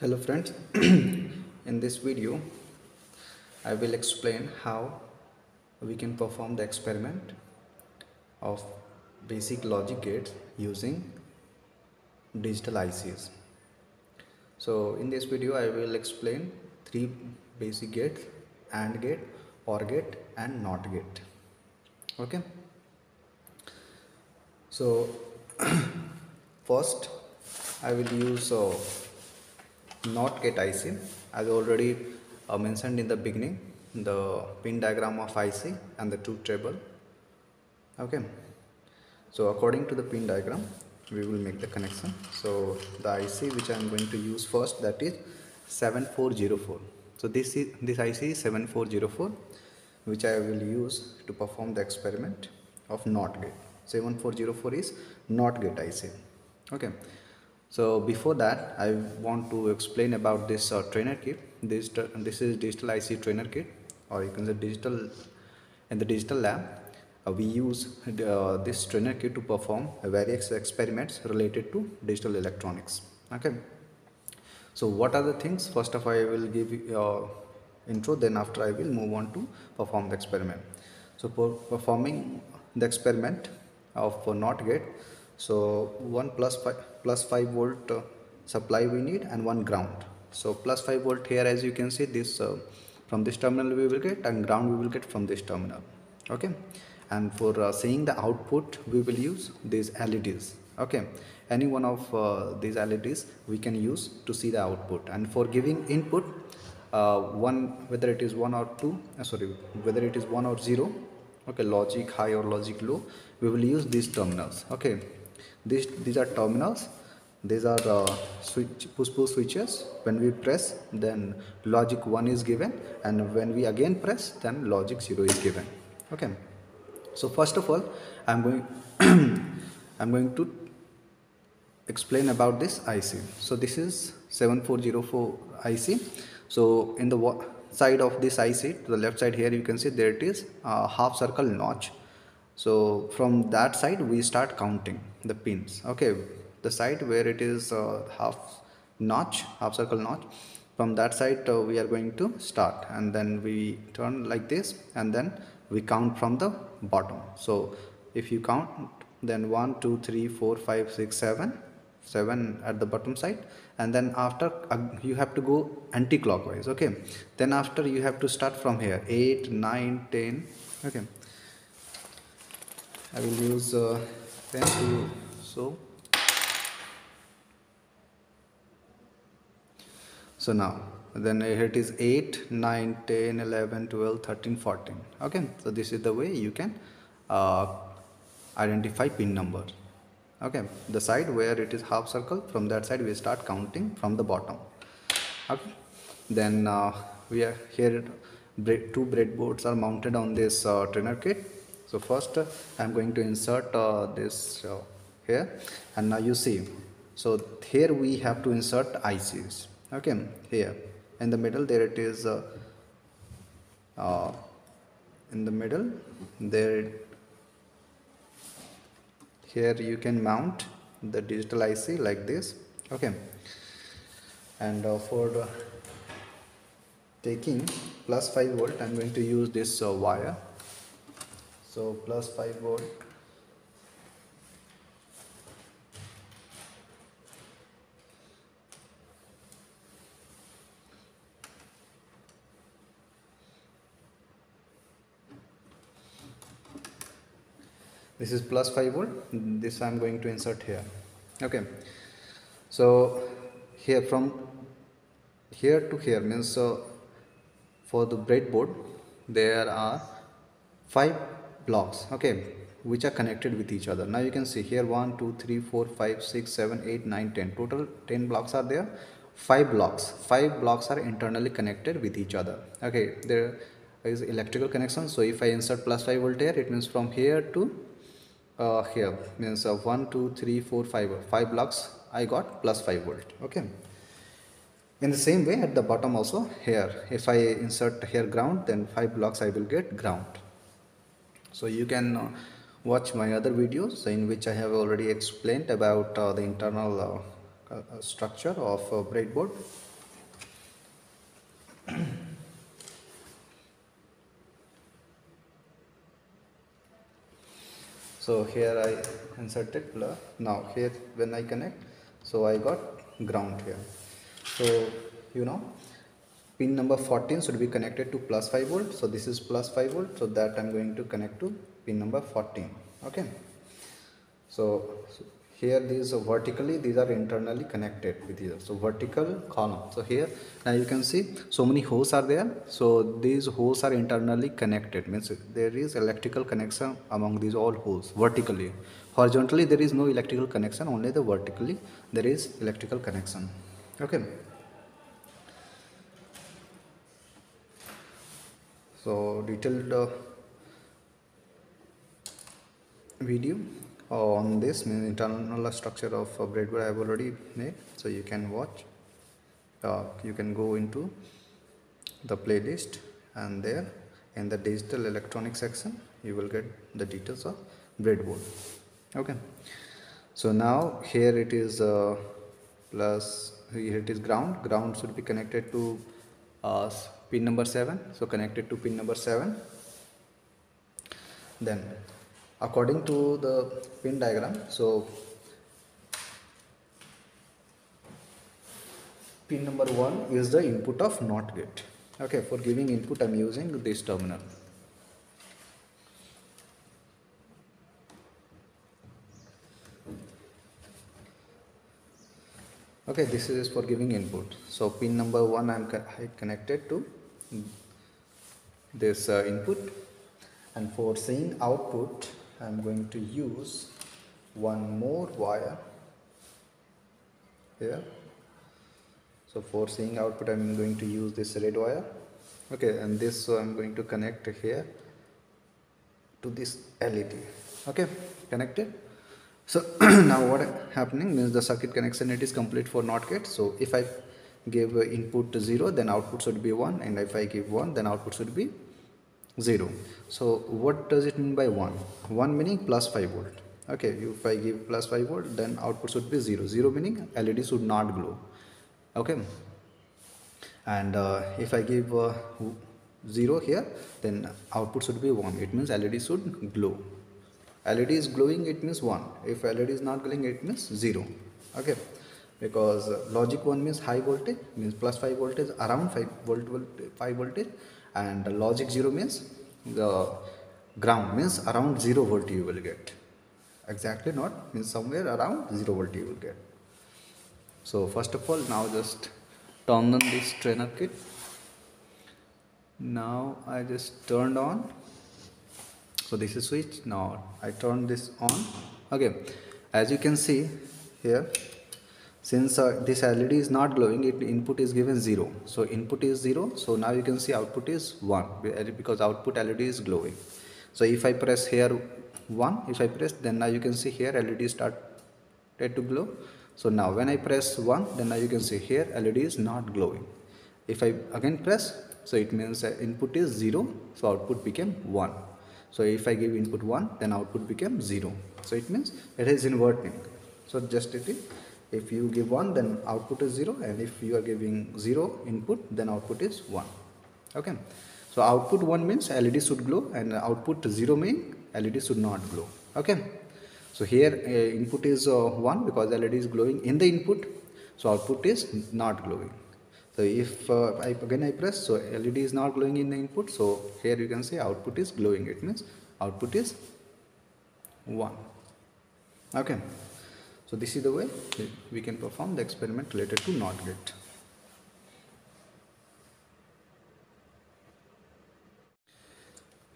Hello friends, in this video I will explain how we can perform the experiment of basic logic gates using digital ICs. So in this video I will explain three basic gates AND gate, OR gate and NOT gate. Okay. So first I will use uh, not gate IC as already uh, mentioned in the beginning the pin diagram of IC and the truth table. Okay. So according to the pin diagram we will make the connection. So the IC which I am going to use first that is 7404 so this is this IC is 7404 which I will use to perform the experiment of NOT gate 7404 is NOT gate IC okay so before that I want to explain about this uh, trainer kit. This this is digital IC trainer kit or you can say digital in the digital lab uh, we use uh, this trainer kit to perform various experiments related to digital electronics. Okay? So what are the things? First of all I will give uh, intro then after I will move on to perform the experiment. So for performing the experiment of NOT gate so one plus five plus 5 volt uh, supply we need and one ground. So plus 5 volt here as you can see this uh, from this terminal we will get and ground we will get from this terminal. Okay? And for uh, seeing the output we will use these LEDs okay? Any one of uh, these LEDs we can use to see the output. And for giving input uh, one whether it is one or two uh, sorry whether it is one or zero okay logic high or logic low we will use these terminals. Okay these these are terminals. These are uh, switch push pull switches. When we press then logic 1 is given. And when we again press then logic 0 is given. Okay. So first of all i'm going i'm going to explain about this IC so this is 7404 IC so in the side of this IC to the left side here you can see there it is a half circle notch. So from that side we start counting the pins. Okay the side where it is uh, half notch half circle notch from that side uh, we are going to start. And then we turn like this and then we count from the bottom. So if you count then 1 2 3 4 5 6 7 7 at the bottom side and then after uh, you have to go anti-clockwise okay? Then after you have to start from here. 8 9 10 okay. I will use uh, pen to so? So now then here it is 8 9 10 11 12 13 14 okay so this is the way you can uh, identify pin number. Okay the side where it is half circle from that side we start counting from the bottom. Okay then uh, we are here two breadboards are mounted on this uh, trainer kit so first uh, I'm going to insert uh, this uh, here. And now you see. So here we have to insert ICs okay here. In the middle there it is uh, uh, in the middle there here you can mount the digital IC like this. Okay. And uh, for taking plus 5 volt I'm going to use this wire so plus 5 volt. This is plus 5 volt. This I'm going to insert here. Okay. So here from here to here means so for the breadboard there are five blocks okay which are connected with each other. Now you can see here 1 2 3 4 5 6 7 8 9 10 total 10 blocks are there. Five blocks. Five blocks are internally connected with each other. Okay there is electrical connection. So if i insert plus 5 volt here it means from here to uh, here. Means uh, 1 2 3 4 5 5 blocks i got plus 5 volt okay. In the same way at the bottom also here. If i insert here ground then 5 blocks i will get ground so you can uh, watch my other videos in which I have already explained about uh, the internal uh, uh structure of uh, breadboard. So here I inserted blur now here when I connect so I got ground here. So you know pin number 14 should be connected to plus 5 volt. So this is plus 5 volt. So that I'm going to connect to pin number 14 okay. So, so here these are vertically these are internally connected with other so vertical column. So here now you can see so many holes are there. So these holes are internally connected. Means there is electrical connection among these all holes vertically. Horizontally there is no electrical connection only the vertically there is electrical connection. Okay so detailed uh, video on this internal structure of uh, breadboard I have already made. So you can watch. Uh, you can go into the playlist and there in the digital electronic section you will get the details of breadboard okay. So now here it is uh, plus here it is ground. Ground should be connected to uh, pin number 7 so connected to pin number 7 then according to the pin diagram so pin number 1 is the input of NOT gate okay for giving input I'm using this terminal okay this is for giving input. So pin number 1 I'm connected to this uh, input. And for seeing output I'm going to use one more wire here. So for seeing output I'm going to use this red wire. Okay and this so I'm going to connect here to this LED okay connected so now what happening means the circuit connection it is complete for NOT gate so if I give input 0 then output should be 1 and if I give 1 then output should be 0 so what does it mean by 1 1 meaning plus 5 volt. Okay if i give plus 5 volt then output should be 0 0 meaning led should not glow. Okay. And uh, if i give uh, 0 here then output should be 1 it means led should glow led is glowing it means 1 if led is not glowing it means 0 okay? Because logic 1 means high voltage means plus 5 voltage around 5 volt, volt 5 voltage and logic 0 means the ground means around 0 volt you will get. Exactly not means somewhere around 0 volt you will get. So first of all now just turn on this trainer kit. Now I just turned on so this is switch. Now I turn this on. Okay. As you can see here since uh, this LED is not glowing it input is given 0 so input is 0 so now you can see output is 1 because output LED is glowing. So if I press here 1 if I press then now you can see here LED started to glow. So now when I press 1 then now you can see here LED is not glowing. If I again press so it means input is 0 so output became 1 so if I give input 1 then output became 0 so it means it is inverting. So just it is if you give 1 then output is 0 and if you are giving 0 input then output is 1 okay? So output 1 means led should glow and output 0 means led should not glow. Okay? So here uh, input is uh, 1 because led is glowing in the input. So output is not glowing so if uh, I, again I press so LED is not glowing in the input. So here you can see output is glowing. It means output is 1 okay. So this is the way we can perform the experiment related to NOT gate.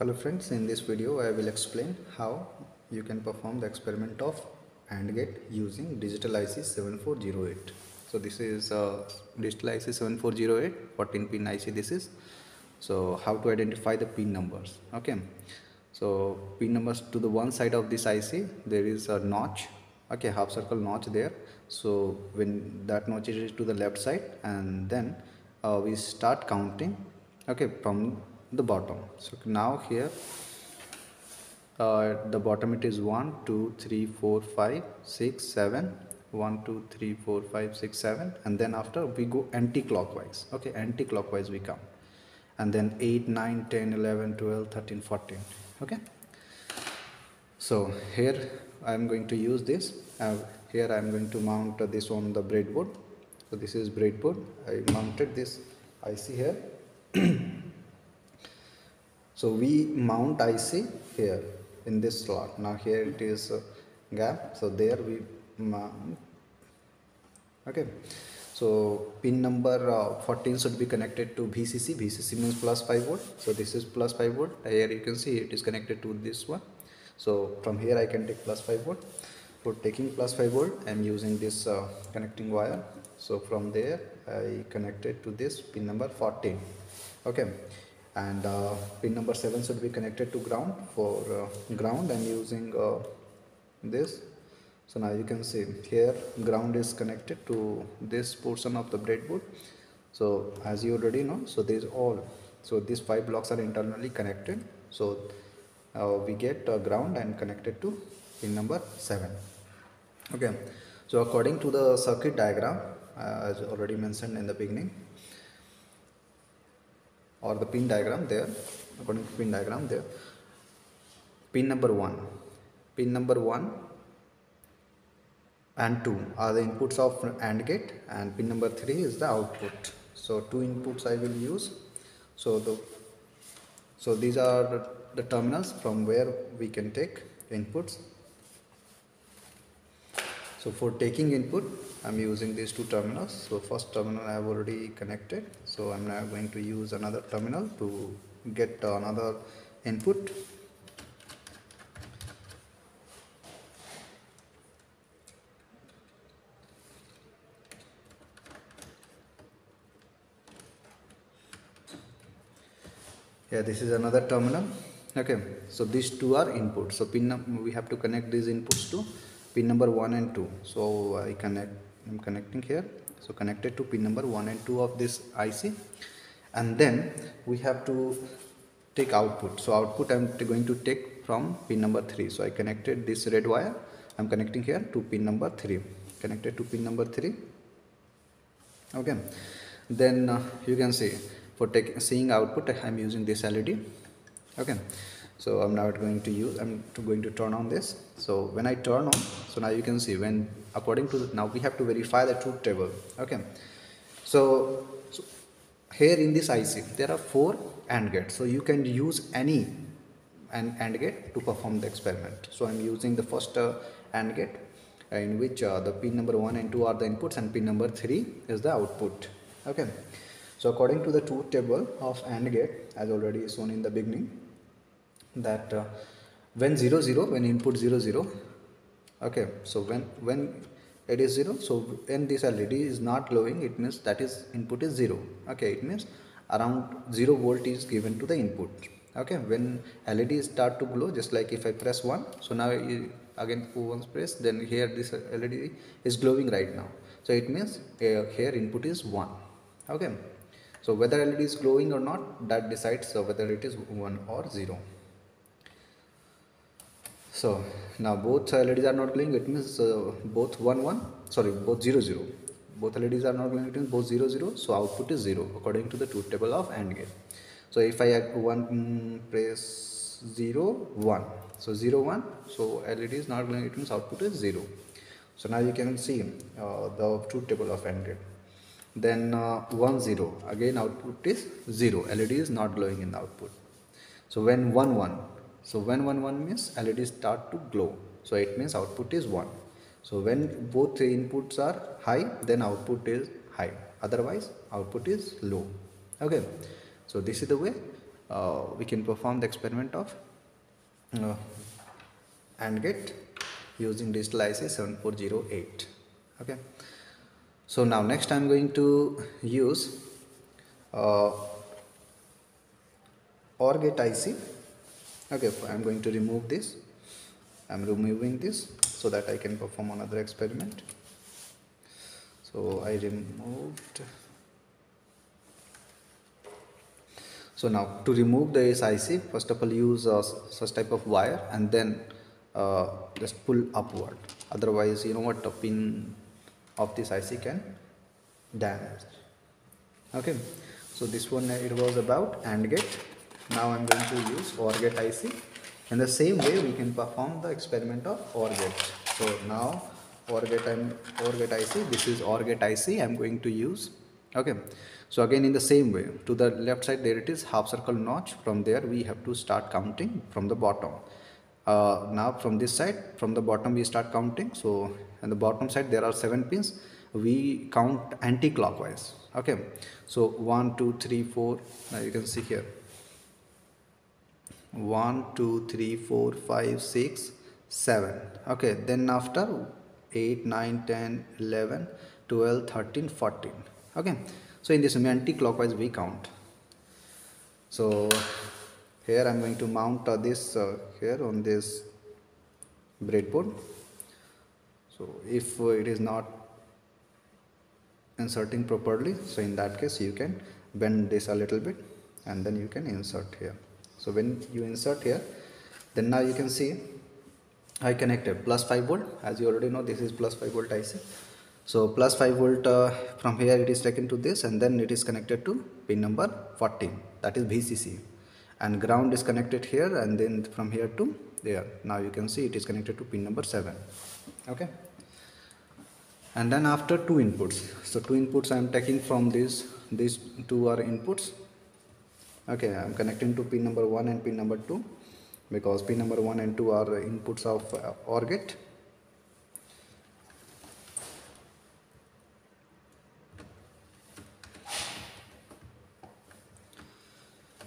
Hello friends, in this video I will explain how you can perform the experiment of AND gate using digital IC 7408. So this is uh, digital IC 7408, 14 pin IC this is. So how to identify the pin numbers, okay. So pin numbers to the one side of this IC there is a notch okay half circle notch there so when that notch is to the left side and then uh, we start counting okay from the bottom so now here uh, the bottom it is 1 2 3 4 5 6 7 1 2 3 4 5 6 7 and then after we go anti-clockwise. Okay anti-clockwise we come. And then 8 9 10 11 12 13 14 okay? So here I am going to use this. Uh, here I am going to mount this on the breadboard. So this is breadboard. I mounted this. IC here. So we mount IC here in this slot. Now here it is uh, gap. So there we okay. So pin number uh, 14 should be connected to VCC VCC means plus 5 volt. So this is plus 5 volt. Here you can see it is connected to this one. So from here I can take plus 5 volt. For taking plus 5 volt I'm using this uh, connecting wire. So from there I connected to this pin number 14 okay. And uh, pin number 7 should be connected to ground for uh, ground I'm using uh, this so now you can see here ground is connected to this portion of the breadboard. So as you already know so these all so these five blocks are internally connected. So uh, we get uh, ground and connected to pin number 7 okay. So according to the circuit diagram uh, as already mentioned in the beginning or the pin diagram there according to pin diagram there pin number 1 pin number 1 and 2 are the inputs of AND gate and pin number 3 is the output. So two inputs I will use. So the so these are the terminals from where we can take inputs. So for taking input I'm using these two terminals. So first terminal I have already connected. So I'm now going to use another terminal to get another input yeah this is another terminal. Okay so these two are inputs. So pin number we have to connect these inputs to pin number 1 and 2 so i connect i'm connecting here. So connected to pin number 1 and 2 of this ic and then we have to take output. So output i'm going to take from pin number 3 so i connected this red wire. I'm connecting here to pin number 3 connected to pin number 3 okay. Then uh, you can see for taking seeing output I'm using this LED okay. So I'm now going to use I'm going to turn on this. So when I turn on so now you can see when according to the, now we have to verify the truth table. Okay. So, so here in this IC there are four AND gates. So you can use any and AND gate to perform the experiment. So I'm using the first uh, AND gate in which uh, the pin number 1 and 2 are the inputs and pin number 3 is the output. Okay so according to the truth table of AND gate as already shown in the beginning that uh, when 0 0 when input 0 0 okay so when when it is 0 so when this LED is not glowing it means that is input is 0 okay it means around 0 volt is given to the input. Okay when LED start to glow just like if I press 1 so now again once press then here this LED is glowing right now. So it means uh, here input is 1 okay so whether LED is glowing or not that decides uh, whether it is 1 or 0. So now both LEDs are not glowing it means uh, both 1 1 sorry both 0 0 both LEDs are not glowing it means both 0 0 so output is 0 according to the truth table of AND gate. So if I 1 mm, press 0 1 so 0 1 so LED is not glowing it means output is 0. So now you can see uh, the truth table of AND gate then uh, 1 0 again output is 0 led is not glowing in the output. So when 1 1 so when 1 1 means led start to glow. So it means output is 1 so when both inputs are high then output is high. Otherwise output is low. Okay. So this is the way uh, we can perform the experiment of uh, AND gate using digital IC 7408 okay so now next I'm going to use uh, OR gate IC okay I'm going to remove this. I'm removing this so that I can perform another experiment. So I removed. So now to remove the IC first of all use uh, such type of wire and then uh, just pull upward. Otherwise you know what the pin of this IC can damage. Okay so this one it was about AND gate now I'm going to use OR gate IC in the same way we can perform the experiment of OR gate so now OR gate I'm OR gate IC this is OR gate IC I'm going to use. Okay so again in the same way to the left side there it is half circle notch. From there we have to start counting from the bottom. Uh, now from this side from the bottom we start counting. So on the bottom side there are seven pins. We count anti-clockwise. Okay. So one two three four. Now you can see here. 1 2 3 4 5 6 7 okay. Then after 8 9 10 11 12 13 14 okay. So in this anti-clockwise we count. So here i'm going to mount uh, this uh, here on this breadboard so if uh, it is not inserting properly so in that case you can bend this a little bit and then you can insert here. So when you insert here then now you can see I connected plus 5 volt. As you already know this is plus 5 volt IC so plus 5 volt uh, from here it is taken to this and then it is connected to pin number 14 that is VCC and ground is connected here and then from here to there. Now you can see it is connected to pin number 7 okay and then after two inputs. So two inputs I am taking from this these two are inputs. Okay i'm connecting to pin number 1 and pin number 2 because pin number 1 and 2 are inputs of uh, OR gate.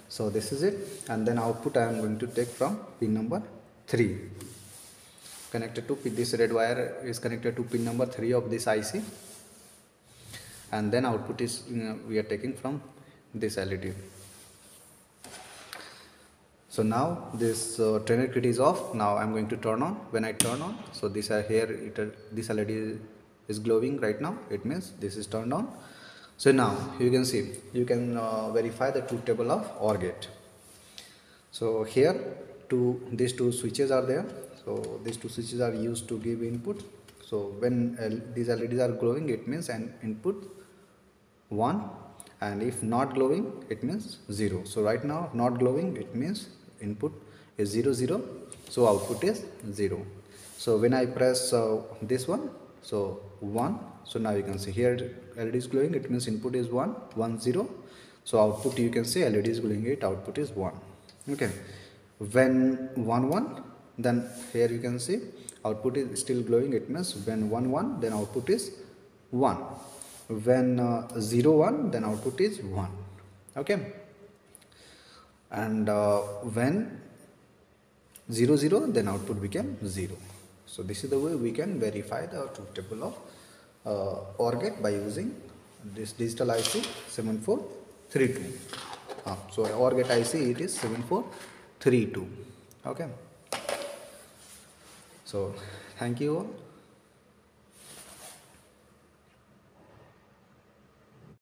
So this is it. And then output i am going to take from pin number 3 connected to this red wire is connected to pin number 3 of this IC and then output is you know, we are taking from this LED so now this uh, trainer kit is off. Now i'm going to turn on. When i turn on so this uh, here it uh, this led is glowing right now. It means this is turned on. So now you can see you can uh, verify the truth table of OR gate. So here two these two switches are there so these two switches are used to give input. So when L these LEDs are glowing it means an input 1 and if not glowing it means 0 so right now not glowing it means input is 0 0 so output is 0 so when I press uh, this one so 1 so now you can see here LED is glowing it means input is 1 1 0 so output you can see LED is glowing it output is 1 okay. When 1 1 then here you can see output is still glowing it means when 1 1 then output is 1 when uh, 0 1 then output is 1 okay? And uh, when 0 0 then output became 0 so this is the way we can verify the truth table of uh, OR gate by using this digital IC 7432 uh, so OR gate IC it is 7432 okay so thank you all